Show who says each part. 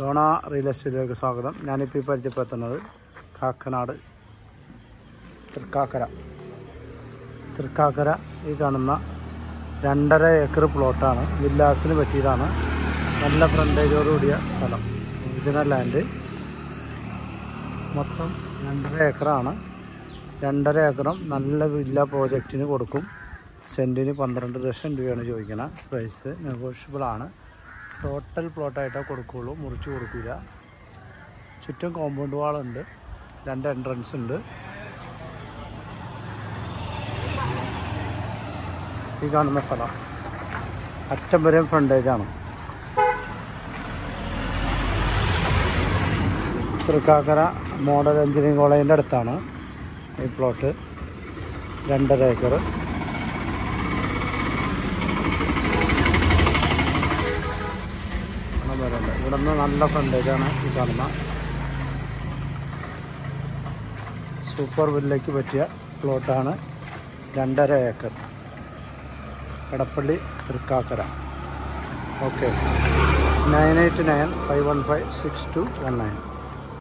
Speaker 1: Donna real എസ്റ്റേറ്റിലേക്ക് സ്വാഗതം. ഞാനിപ്പോൾ ഈ പരിചയപ്പെടുത്തുന്നത് കാക്കനാട് തൃക്കാക്കര. തൃക്കാക്കര ഈ കാണുന്ന രണ്ടര ഏക്കർ പ്ലോട്ടാണ്. വില്ലാസിന് പറ്റിയതാണ്. നല്ല ഫ്രണ്ടേജോടുകൂടിയ സ്ഥലം. ഇതിന ലാൻഡ് മൊത്തം രണ്ടര ഏക്കറാണ്. രണ്ടര ഏക്കറും നല്ല വില്ല പ്രോജക്റ്റിന് കൊടുക്കും. സെന്റിന് പന്ത്രണ്ട് ലക്ഷം രൂപയാണ് ചോദിക്കുന്നത് പ്രൈസ് നെഗോഷ്യബിൾ ആണ്. ടോട്ടൽ പ്ലോട്ടായിട്ടേ കൊടുക്കുകയുള്ളൂ മുറിച്ച് കൊടുക്കില്ല. ചുറ്റും കോമ്പൗണ്ട് വാളുണ്ട് രണ്ട് എൻട്രൻസ് ഉണ്ട്. ഈ കാണുന്ന സ്ഥലം അറ്റം വരെയും ഫ്രണ്ടേജാണ് തൃക്കാക്കര മോഡൽ എഞ്ചിനീയറിംഗ് കോളേജിന്റെ അടുത്താണ് ഈ പ്ലോട്ട് രണ്ടര ഏക്കർ വരുന്നുണ്ട് ഇവിടെ നിന്ന് നല്ല ഫ്രണ്ടേജാണ് ഈ കാണുന്ന. സൂപ്പർ വില്ലയ്ക്ക് പറ്റിയ പ്ലോട്ടാണ് രണ്ടര acre. Kadappally Thrikkakara. Okay nine eight nine five one five six two one nine